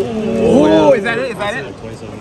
Oh, is that it? Is that it? 27.